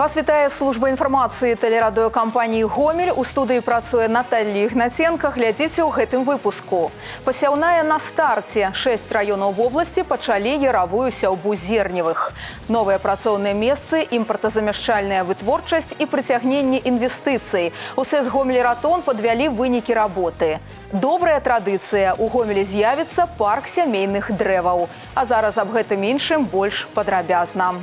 Вас вітае служба інфармацыі тэлерадыёкампаніі гомель у студыі працуе Наталлі Ігнаценка глядзіце ў гэтым выпуску. Пасяўная на старце шэсць раёнаў вобласці пачалі яравую сяўбу зерневых. Новыя працоўныя месцы, імпартазамяшчальная вытворчасць і прыцягненне інвестыцый. У сэс гомелератон падвялі вынікі работы. Добрая традыцыя у гомелі з'явіцца парк сямейных дрэваў. А зараз аб гэтым іншым больш падрабязна.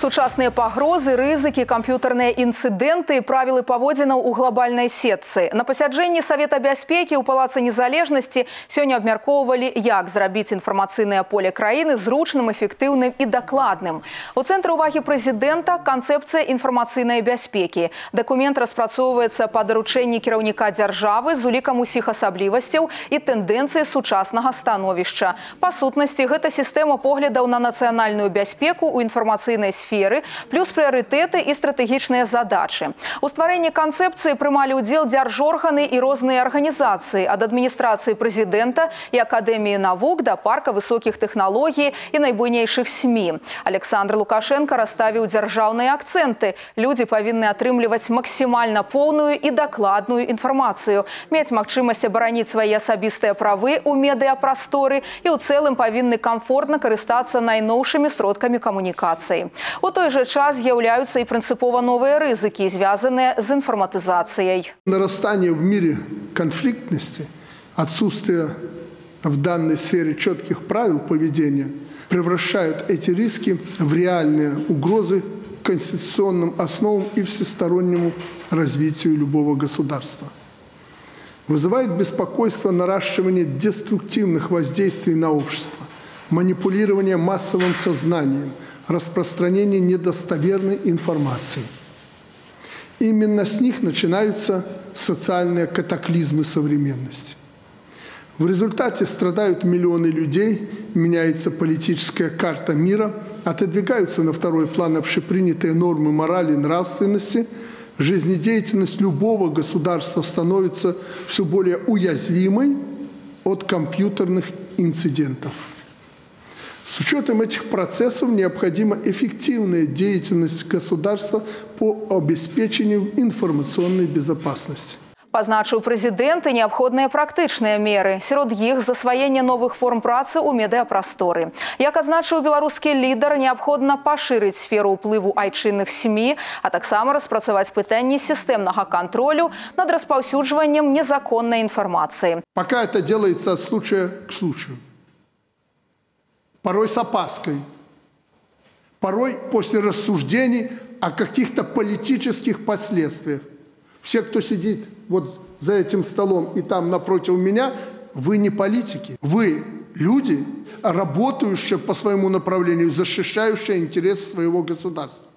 Сучасныя пагрозы, рызыкі, камп'ютарныя інцыдэнты і правілы паводзінаў у глобальнай сетцы. На пасяджэнні Савета бяспекі ў палацы незалежнасці сёння абмяркоўвалі, як зрабіць інфармацыйнае поле краіны зручным, эфектыўным і дакладным. У цэнтры ўвагі прэзідэнта канцэпцыя інфармацыйнай бяспекі. Дакумент распрацоўваецца па даручэнні кіраўніка дзяржавы з улікам усіх асаблівасцяў і тэндэнцыі сучаснага становішча. Па сутнасці гэта сістэма поглядаў на нацыянальную бяспеку ў інфармацыйнай сферы сферы, плюс прыярытэты і стратэгічныя задачы. У стварэнні канцэпцыі прымалі ўдзел дзяржорганы і розныя арганізацыі ад адміністрацыі прэзідэнта і акадэміі навук да парка высокіх тэхналогій і найбуйнейшых СМі. Александр Лукашенко расставіў дзяржаўныя акцэнты. Людзі павінны атрымліваць максімальна поўную і дакладную інфармацыю, мець магчымасць абараніць свае асабістыя правы ў медыяпрасторы і ў цэлым павінны камфортна карыстацца найноўшымі сродкамі камунікацыі. У той же час з'яўляюцца і прынцыпова новыя рызыкі, звязаныя з інфарматызацыяй. Нарастание в мире конфликтности, отсутствие в данной сфере четких правил поведения превращают эти риски в реальные угрозы конституционным основам и всестороннему развитию любого государства. Вызывает беспокойство наращивание деструктивных воздействий на общество, манипулирование массовым сознанием – распространение недостоверной информации. Именно с них начинаются социальные катаклизмы современности. В результате страдают миллионы людей, меняется политическая карта мира, отодвигаются на второй план общепринятые нормы морали и нравственности, жизнедеятельность любого государства становится все более уязвимой от компьютерных инцидентов. С учетом этих процессов необходима эффективная деятельность государства по обеспечению информационной безопасности. Пазначыў прэзідэнт і неабходныя практычныя меры. Сярод іх засваенне новых форм працы ў медыяпрасторы. Як адзначыў беларускі лідар, неабходна пашырыць сферу ўплыву айчынных СМі, а таксама распрацаваць пытанні сістэмнага кантролю над распаўсюджваннем незаконнай інфармацыі. Пока это делается от случая к случаю порой с опаской, порой после рассуждений о каких-то политических последствиях. Все, кто сидит вот за этим столом и там напротив меня, вы не политики, вы люди, работающие по своему направлению, защищающие интересы своего государства.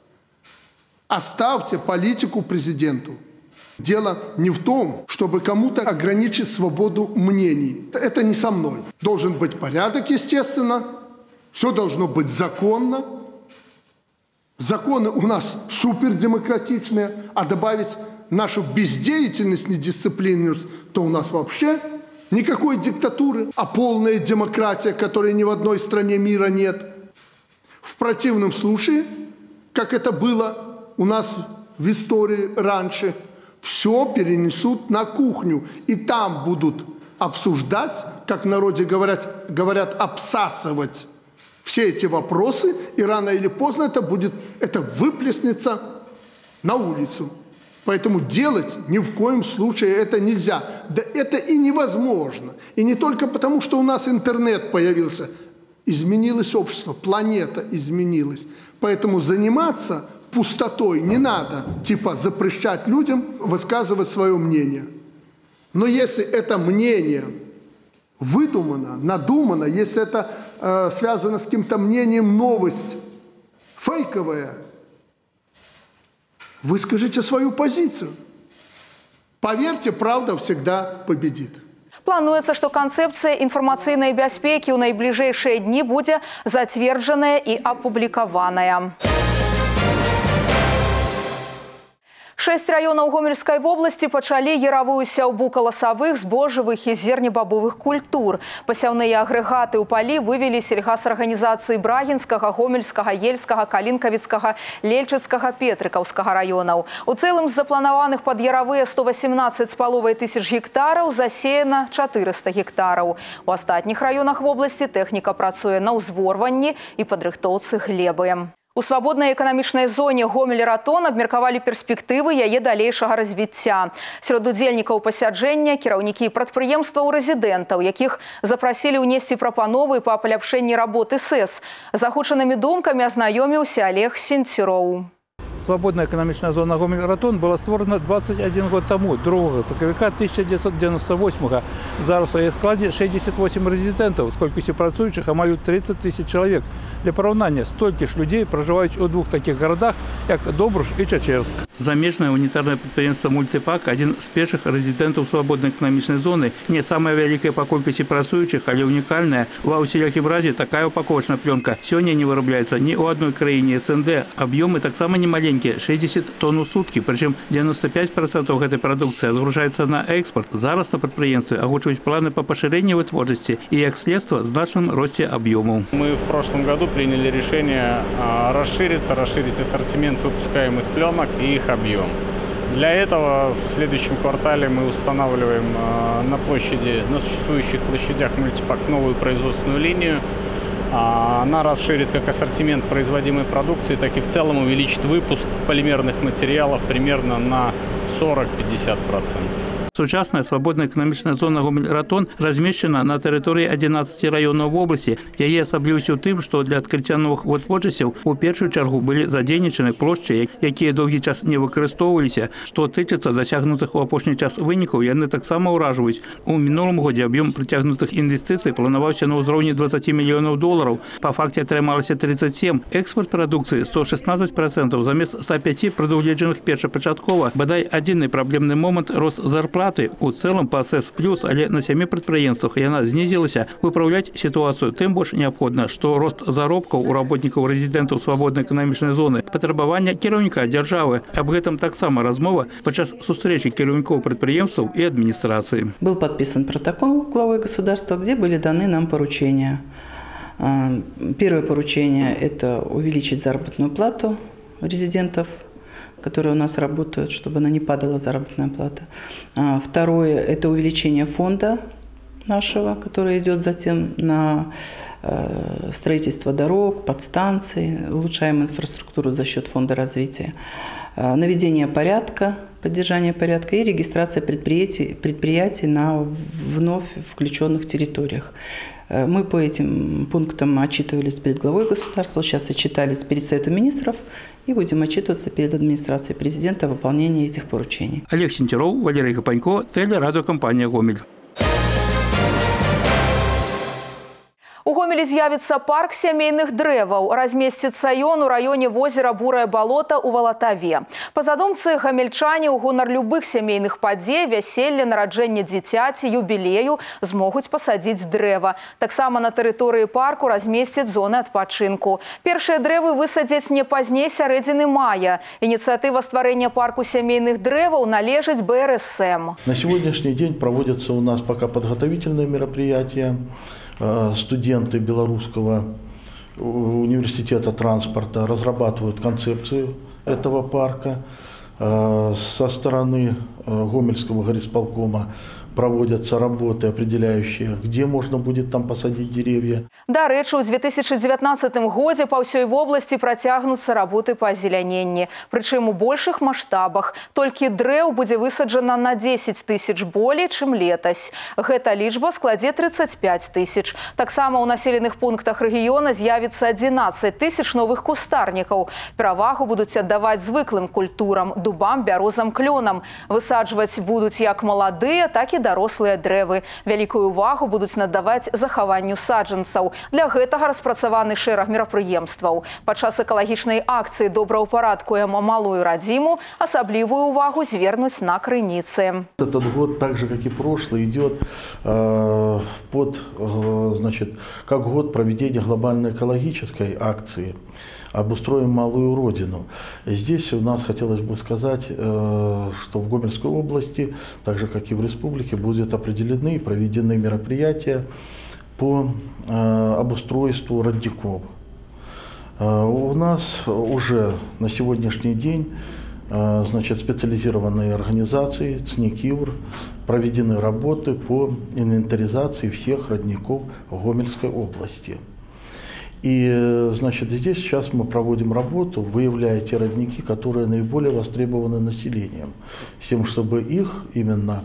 Оставьте политику президенту. Дело не в том, чтобы кому-то ограничить свободу мнений. Это не со мной. Должен быть порядок, естественно, все должно быть законно. Законы у нас супердемократичные, а добавить нашу бездеятельность, недисциплинированность, то у нас вообще никакой диктатуры, а полная демократия, которой ни в одной стране мира нет. В противном случае, как это было у нас в истории раньше, все перенесут на кухню, и там будут обсуждать, как в народе говорят, говорят обсасывать все эти вопросы, и рано или поздно это будет, это выплеснется на улицу. Поэтому делать ни в коем случае это нельзя. Да это и невозможно. И не только потому, что у нас интернет появился. Изменилось общество, планета изменилась. Поэтому заниматься пустотой не надо. Типа запрещать людям высказывать свое мнение. Но если это мнение выдумано, надумано, если это э, связано с каким-то мнением новость, фейковая, выскажите свою позицию. Поверьте, правда всегда победит. Плануецца, што канцэпцыя інфармацыйнай бяспекі ў найбліжэйшыя дні будзе зацверджаная і апублікаваная. Шэсць раёнаў гомельскай вобласці пачалі яравую сяўбу каласавых, збожжавых і зернебабовых культур. Пасяўныя агрэгаты ў палі вывелі сельгасарганізацыі брагінскага, гомельскага, ельскага, калінкавіцкага, лельчыцкага, петрыкаўскага раёнаў. У цэлым з запланаваных пад яравыя 118 з паловай тысяч гектараў засеяна 400 гектараў. У астатніх раёнах вобласці тэхніка працуе на ўзворванні і падрыхтоўцы глебы. У свабоднай эканамічнай зоне гомель-ратон абмеркавалі перспектывы яе далейшага развіцця. Сярод удзельнікаў пасяджэння кіраўнікі прадпрыемстваў рэзідэнтаў, якіх запрасілі ўнесці прапановы па паляпшэнні работы СЭС. З агучанымі думкамі азнаёміўся Олег Сенціроў. Свободная экономичная зона Гомель-Ратон была створена 21 год тому, 2 сакавіка 1998 -го. Зараз у яе складе 68 резидентов, сколькісі працуючых амаль 30 тысяч человек. Для параўнання столькі ж людзей пражываюць у двух таких городах, як Добруш і Чачерск. Замежнае унітарнае прадпрыемства мультипак адзін з першых рэзідэнтаў свабоднай эканамічнай зоны не самая вялікая па колькасці працуючых, але унікальная. Ва ўсялякім разе такая упаковачная плёнка сёння не вырабляецца ні ў адной краіне СНД. Аб'ёмы таксама немаленькія маленькие, 60 тонн у сутки, причем 95% этой продукции отгружается на экспорт. Зараз на предприятии огучивать планы по поширению вытворчести и, как следствие, значном росте объемов. Мы в прошлом году приняли решение расшириться, расширить ассортимент выпускаемых пленок и их объем. Для этого в следующем квартале мы устанавливаем на площади, на существующих площадях мультипак новую производственную линию – она расширит как ассортимент производимой продукции, так и в целом увеличит выпуск полимерных материалов примерно на 40-50%. Сучасная свабодная эканамічная зона гомельратон размешчана на тэрыторыі 11 раёнаў вобласці. Яе асаблівасць у тым, што для адкрыцця новых вытворчасцяў у першую чаргу былі задзейнічаны плошчы, якія доўгі час не выкарыстоўваліся. Што тычыцца дасягнутых у апошні час вынікаў, яны таксама ўражваюць. У мінулым годзе аб'ём прыцягнутых інвестыцый планаваўся на ўзроўні 20 мільёнаў долараў. Па факце атрымалася 37. Экспорт прадукцыі 116 процентаў замест 105 прадугледжаных першапачаткова. Бадай адзіны праблемны момант рост зарплат зарплаты у цэлым па СС плюс, але на сямі прадпрыемствах яна знізілася. Выпраўляць сітуацыю тым больш неабходна, што рост заробкаў у работнікаў рэзідэнтаў свабоднай эканамічнай зоны, патрабавання кіраўніка дзяржавы. Аб гэтым таксама размова падчас сустрэчы кіраўнікоў прадпрыемстваў і адміністрацыі. Был подписан протокол главой государства, где были даны нам поручения. Первое поручение – это увеличить заработную плату резидентов которые у нас работают, чтобы она не падала заработная плата. А, второе – это увеличение фонда нашего, который идет затем на э, строительство дорог, подстанций, улучшаем инфраструктуру за счет фонда развития, наведение порядка, поддержание порядка и регистрация предприятий, предприятий на вновь включенных территориях. Э, мы по этим пунктам отчитывались перед главой государства, сейчас отчитались перед Советом министров и будем отчитываться перед администрацией президента о выполнении этих поручений. Олег Сентеров, Валерий Капанько, телерадиокомпания «Гомель». У гомелі з'явіцца парк сямейных дрэваў. Размесціцца ён у раёне возера бурае балота ў валатаве. Па задумцы гамельчане ў гонар любых сямейных падзей, вяселля, нараджэння дзіцяці, юбілею змогуць пасадзіць дрэва. Таксама на тэрыторыі парку размесціць зоны адпачынку. Першыя дрэвы высадзяць не пазней сярэдзіны мая. Ініцыятыва стварэння парку сямейных дрэваў належыць БРСМ. На сегодняшний день проводятся у нас пока подготовительные мероприятия. Э, студенты Белорусского университета транспорта разрабатывают концепцию этого парка. Э, со стороны э, Гомельского горисполкома проводятся работы, определяющие, где можно будет там посадить деревья. Дарэчы, у 2019 годзе па ўсёй вобласці працягнуцца работы па азеляненні. Прычым у большых маштабах. Толькі дрэў будзе высаджана на 10 тысяч болей, чым летась. Гэта лічба складзе 35 тысяч. Таксама ў населеных пунктах рэгіёна з'явіцца 11 тысяч новых кустарнікаў. Перавагу будуць аддаваць звыклым культурам, дубам, бярозам, клёнам. Высаджваць будуць як маладыя, так і дарослыя дрэвы. Вялікую увагу будуць надаваць захаванню саджанцаў. Для гэтага распрацаваны шэраг мерапрыемстваў. Падчас экалагічнай акцыі добраўпарадкуем малую радзіму, асаблівую увагу звернуць на крыніцы. Этот год, так же как и прошлый, идет э, под, э, значит, как год проведения глобальной экологической акции. обустроим малую родину. Здесь у нас хотелось бы сказать, э, что в Гомельской области, так же как и в республике, будут определены и проведены мероприятия по э, обустройству родников. Э, у нас уже на сегодняшний день значит, специализированные организации ЦНИКИВР проведены работы по инвентаризации всех родников в Гомельской области. И, значит, здесь сейчас мы проводим работу, выявляя те родники, которые наиболее востребованы населением, с тем, чтобы их именно,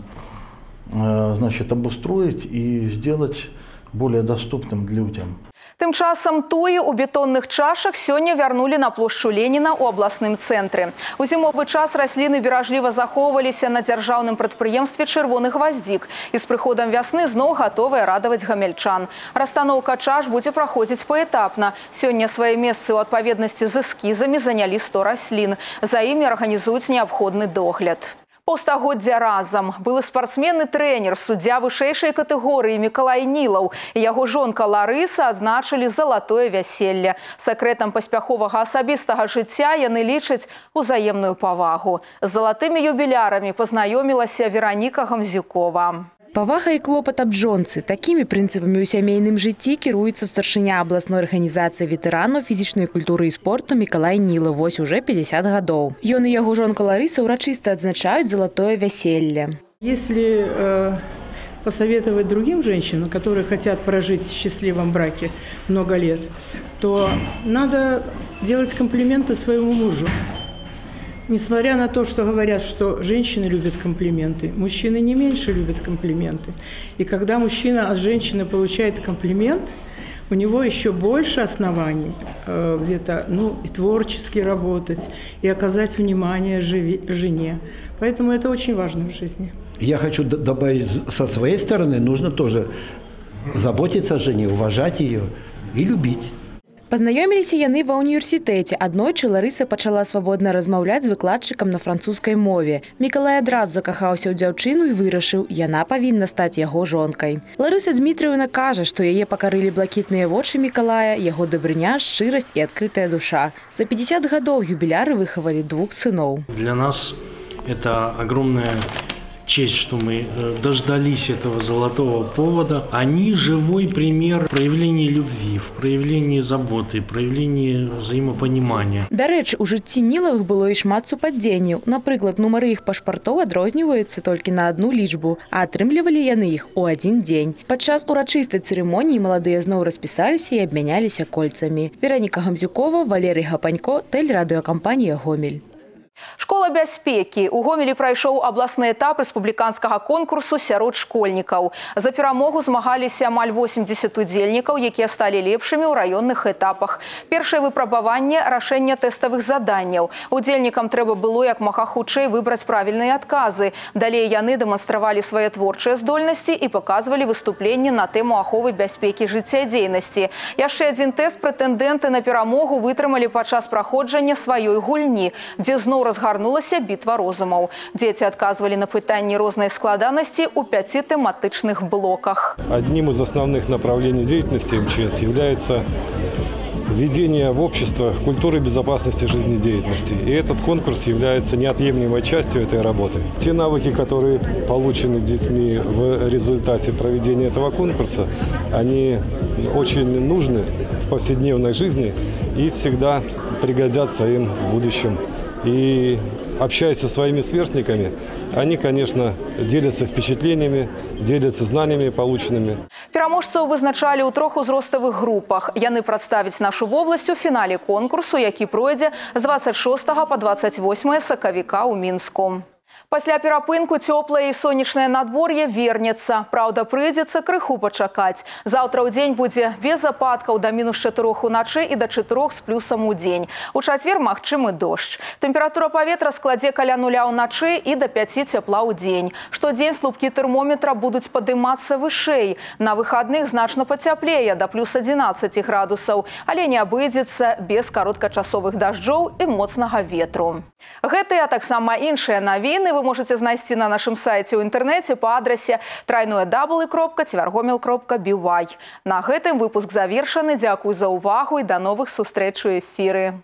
значит, обустроить и сделать более доступным людям. Тым часам туі у бетонных чашах сёння вярнулі на плошчу Леніна ў абласным цэнтры. У зімовы час расліны беражліва захоўваліся на дзяржаўным прадпрыемстве чырвоны гваздзік і з прыходам вясны зноў гатовыя радаваць гамельчан. Расстаноўка чаш будзе праходзіць паэтапна. Сёння свае месцы ў адпаведнасці з эскізамі занялі 100 раслін. За імі арганізуюць неабходны догляд. Паўстагоддзя разам былы спартсмен і трэнер суддзя вышэйшай катэгорыі Мікалай Нілаў і яго жонка Ларыса адзначылі залатое вяселле. Сакрэтам паспяховага асабістага жыцця яны лічаць узаемную павагу. З залатымі юбілярамі пазнаёмілася Вераніка Гамзюкова. Павага і клопат аб жонцы. Такімі прынцыпамі ў сямейным жыцці кіруецца старшыня абласной арганізацыі ветэранаў фізічнай культуры і спорту Мікалай Нілы вось уже 50 гадоў. Ён і яго жонка Ларыса ўрачыста адзначаюць залатое вяселле. Если э, посоветовать другим женщинам, которые хотят прожить в счастливом браке много лет, то надо делать комплименты своему мужу. Несмотря на то, что говорят, что женщины любят комплименты, мужчины не меньше любят комплименты. И когда мужчина от женщины получает комплимент, у него еще больше оснований э, где-то ну, и творчески работать, и оказать внимание жене. Поэтому это очень важно в жизни. Я хочу добавить со своей стороны, нужно тоже заботиться о жене, уважать ее и любить. Пазнаёміліся яны ва ўніверсітэце. Аднойчы Ларыса пачала свабодна размаўляць з выкладчыкам на французскай мове. Мікалай адразу закахаўся ў дзяўчыну і вырашыў, яна павінна стаць яго жонкай. Ларыса Дмітрыўна кажа, што яе пакарылі блакітныя вочы Мікалая, яго дабрыня, шчырасць і адкрытая душа. За 50 гадоў юбіляры выхавалі двух сыноў. Для нас это огромная честь, что мы э, дождались этого золотого повода. Они живой пример проявления любви, в проявлении заботы, проявлении взаимопонимания. Дарэчы, у жыцці Нілавых было і шмат супадзенняў. Напрыклад, нумары іх пашпартоў адрозніваюцца толькі на одну лічбу, а атрымлівалі яны іх у один дзень. Падчас урачыстай цырымоніі маладыя зноў распісаліся і абмяняліся кольцамі. Вераніка Гамзюкова, Валерый Гапанько, тэльрадыёкампанія Гомель. Школа бяспекі у гомелі прайшоў абласны этап рэспубліканскага конкурсу сярод школьнікаў. За перамогу змагаліся амаль 80 удзельнікаў, якія сталі лепшымі ў раённых этапах. Першае выпрабаванне рашэння тэставых заданняў. Удзельнікам трэба было як мага хутчэй выбраць правільныя адказы. Далей яны дэманстравалі свае творчыя здольнасці і паказвалі выступленне на тэму аховы бяспекі жыццядзейнасці. Яшчэ адзін тэст прэтэндэнты на перамогу вытрымалі падчас праходжання сваёй гульні, дзе зноў разгарнулася бітва розумаў. Дзеці адказвалі на пытанні рознай складанасці ў пяці тэматычных блоках. Одним из основных направлений деятельности МЧС является введение в общество культуры безопасности жизнедеятельности. И этот конкурс является неотъемлемой частью этой работы. Те навыки, которые получены детьми в результате проведения этого конкурса, они очень нужны в повседневной жизни и всегда пригодятся им в будущем и общаясь со своими сверстниками, они, конечно, делятся впечатлениями, делятся знаниями полученными. Пераможцаў вызначалі ў трох узроставых групах. Яны прадставіць нашу вобласць у фінале конкурсу, які пройдзе з 26 по 28 сакавіка ў Мінску. Пасля перапынку цёплае і сонечнае надвор'е вернецца. Праўда, прыйдзецца крыху пачакаць. Заўтра ў дзень будзе без ападкаў да мінус чатырох уначы і да чатырох з плюсам у дзень. У чацвер магчымы дождж. Тэмпература паветра складзе каля нуля ўначы і да 5 цяпла ў дзень. Штодзень слупкі тэрмометра будуць падымацца вышэй. На выхадных значна пацяплее да плюс 11 градусаў, але не абыдзецца без кароткачасовых дажджоў і моцнага ветру. Гэтыя таксама іншыя навіны навіны вы можете знайсці на нашым сайце ў інтэрнэце па адрасе трайное даблы кропка цвяргомел кропка бівай. На гэтым выпуск завершаны. Дзякуй за ўвагу і да новых сустрэч у эфіры.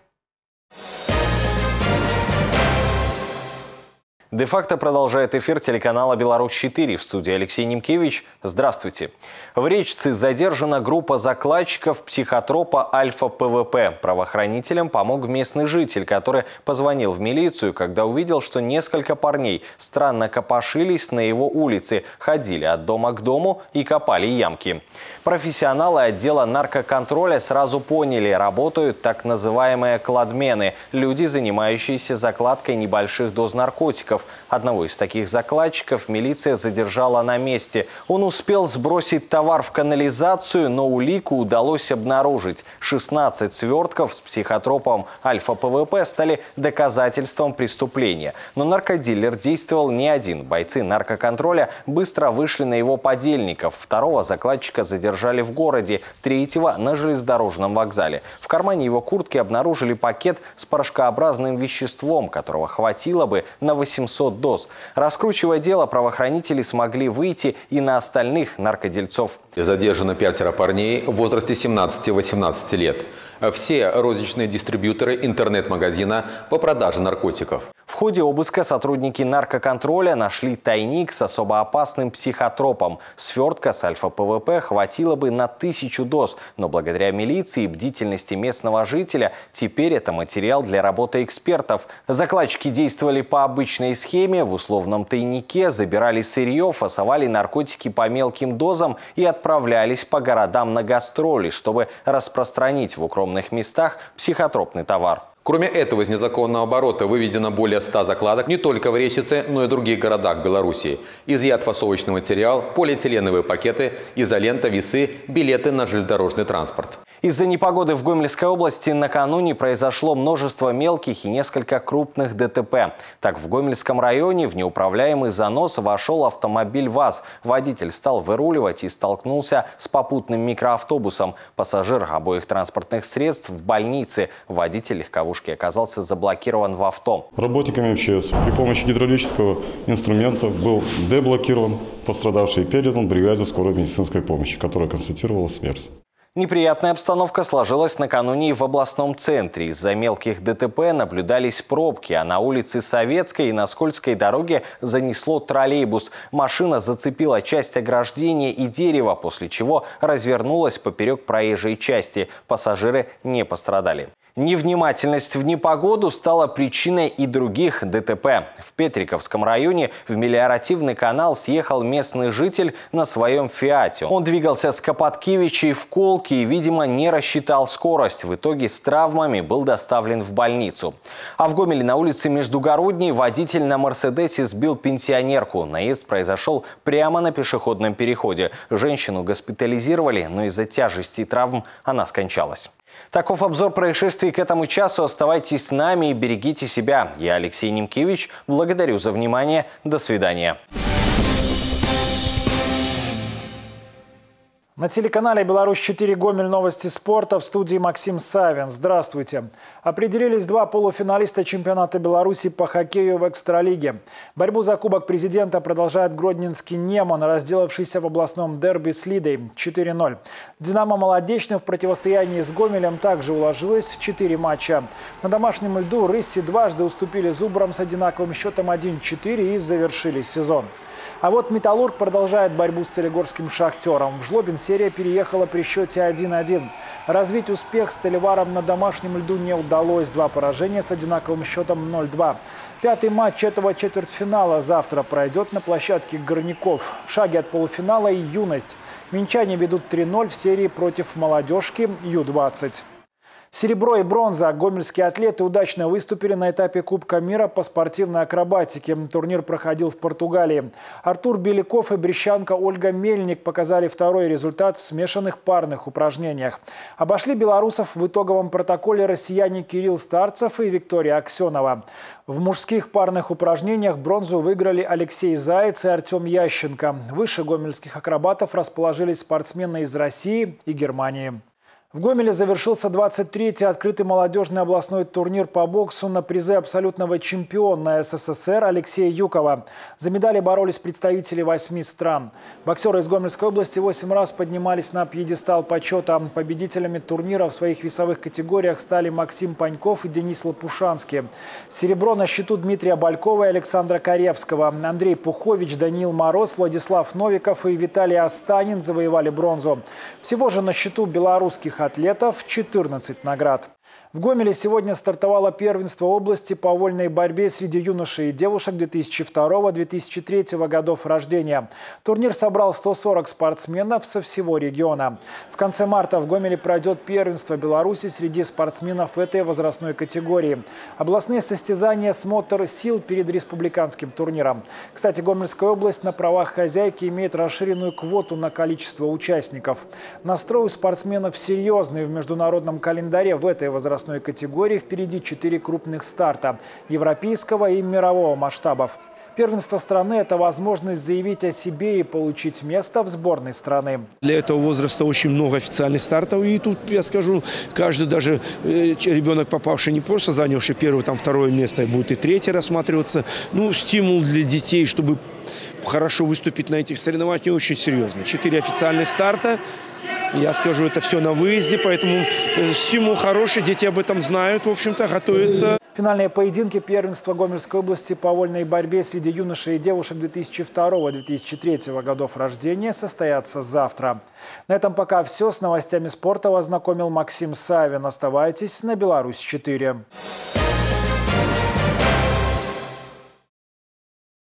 Де-факто продолжает эфир телеканала «Беларусь-4» в студии Алексей Немкевич. Здравствуйте. В Речце задержана группа закладчиков психотропа Альфа-ПВП. Правоохранителям помог местный житель, который позвонил в милицию, когда увидел, что несколько парней странно копошились на его улице, ходили от дома к дому и копали ямки. Профессионалы отдела наркоконтроля сразу поняли, работают так называемые кладмены – люди, занимающиеся закладкой небольших доз наркотиков. Одного из таких закладчиков милиция задержала на месте. Он успел сбросить товар в канализацию, но улику удалось обнаружить. 16 свертков с психотропом альфа-ПВП стали доказательством преступления. Но наркодилер действовал не один. Бойцы наркоконтроля быстро вышли на его подельников. Второго закладчика задержали в городе, третьего на железнодорожном вокзале. В кармане его куртки обнаружили пакет с порошкообразным веществом, которого хватило бы на 800 доз. Раскручивая дело, правоохранители смогли выйти и на остальных наркодельцов Задержано пятеро парней в возрасте 17-18 лет. Все розничные дистрибьюторы интернет-магазина по продаже наркотиков. Ходе обыска сотрудники наркоконтроля нашли тайник с особо опасным психотропом. Свертка с альфа-ПВП хватило бы на тысячу доз, но благодаря милиции и бдительности местного жителя теперь это материал для работы экспертов. Закладчики действовали по обычной схеме. В условном тайнике забирали сырье, фасовали наркотики по мелким дозам и отправлялись по городам на гастроли, чтобы распространить в укромных местах психотропный товар. Кроме этого, из незаконного оборота выведено более 100 закладок не только в Речице, но и в других городах Беларуси. Изъят фасовочный материал, полиэтиленовые пакеты, изолента, весы, билеты на железнодорожный транспорт. Из-за непогоды в Гомельской области накануне произошло множество мелких и несколько крупных ДТП. Так, в Гомельском районе в неуправляемый занос вошел автомобиль ВАЗ. Водитель стал выруливать и столкнулся с попутным микроавтобусом. Пассажир обоих транспортных средств в больнице. Водитель легковушки оказался заблокирован в авто. Работниками МЧС при помощи гидравлического инструмента был деблокирован пострадавший и передан бригаде скорой медицинской помощи, которая констатировала смерть. Неприятная обстановка сложилась накануне в областном центре. Из-за мелких ДТП наблюдались пробки, а на улице Советской и на Скользкой дороге занесло троллейбус. Машина зацепила часть ограждения и дерева, после чего развернулась поперек проезжей части. Пассажиры не пострадали. Невнимательность в непогоду стала причиной и других ДТП. В Петриковском районе в мелиоративный канал съехал местный житель на своем «Фиате». Он двигался с Капаткевичей в Колке и, видимо, не рассчитал скорость. В итоге с травмами был доставлен в больницу. А в Гомеле на улице Междугородней водитель на «Мерседесе» сбил пенсионерку. Наезд произошел прямо на пешеходном переходе. Женщину госпитализировали, но из-за тяжести травм она скончалась. Таков обзор происшествий к этому часу. Оставайтесь с нами и берегите себя. Я Алексей Немкевич. Благодарю за внимание. До свидания. На телеканале «Беларусь-4 Гомель. Новости спорта» в студии Максим Савин. Здравствуйте. Определились два полуфиналиста чемпионата Беларуси по хоккею в Экстралиге. Борьбу за Кубок Президента продолжает Гродненский Неман, разделавшийся в областном дерби с Лидой 4-0. «Динамо Молодечный» в противостоянии с Гомелем также уложилась в 4 матча. На домашнем льду «Рысси» дважды уступили Зубрам с одинаковым счетом 1-4 и завершили сезон. А вот «Металлург» продолжает борьбу с Солигорским «Шахтером». В Жлобин серия переехала при счете 1-1. Развить успех с Теливаром на домашнем льду не удалось. Два поражения с одинаковым счетом 0-2. Пятый матч этого четвертьфинала завтра пройдет на площадке Горняков. В шаге от полуфинала и «Юность». Минчане ведут 3-0 в серии против молодежки Ю-20. Серебро и бронза. Гомельские атлеты удачно выступили на этапе Кубка мира по спортивной акробатике. Турнир проходил в Португалии. Артур Беляков и брещанка Ольга Мельник показали второй результат в смешанных парных упражнениях. Обошли белорусов в итоговом протоколе россияне Кирилл Старцев и Виктория Аксенова. В мужских парных упражнениях бронзу выиграли Алексей Заяц и Артем Ященко. Выше гомельских акробатов расположились спортсмены из России и Германии. В Гомеле завершился 23-й открытый молодежный областной турнир по боксу на призы абсолютного чемпиона СССР Алексея Юкова. За медали боролись представители восьми стран. Боксеры из Гомельской области восемь раз поднимались на пьедестал почета. Победителями турнира в своих весовых категориях стали Максим Паньков и Денис Лопушанский. Серебро на счету Дмитрия Балькова и Александра Каревского. Андрей Пухович, Даниил Мороз, Владислав Новиков и Виталий Останин завоевали бронзу. Всего же на счету белорусских атлетов 14 наград. В Гомеле сегодня стартовало первенство области по вольной борьбе среди юношей и девушек 2002-2003 годов рождения. Турнир собрал 140 спортсменов со всего региона. В конце марта в Гомеле пройдет первенство Беларуси среди спортсменов этой возрастной категории. Областные состязания «Смотр сил» перед республиканским турниром. Кстати, Гомельская область на правах хозяйки имеет расширенную квоту на количество участников. Настрой у спортсменов серьезный в международном календаре в этой возрастной возрастной категории впереди четыре крупных старта – европейского и мирового масштабов. Первенство страны – это возможность заявить о себе и получить место в сборной страны. Для этого возраста очень много официальных стартов. И тут, я скажу, каждый даже э, ребенок, попавший не просто занявший первое, там второе место, будет и третье рассматриваться. Ну, стимул для детей, чтобы хорошо выступить на этих соревнованиях, очень серьезный. Четыре официальных старта – я скажу, это все на выезде, поэтому э, стимул хороший, дети об этом знают, в общем-то, готовятся. Финальные поединки первенства Гомельской области по вольной борьбе среди юношей и девушек 2002-2003 годов рождения состоятся завтра. На этом пока все. С новостями спорта вас Максим Савин. Оставайтесь на Беларусь 4.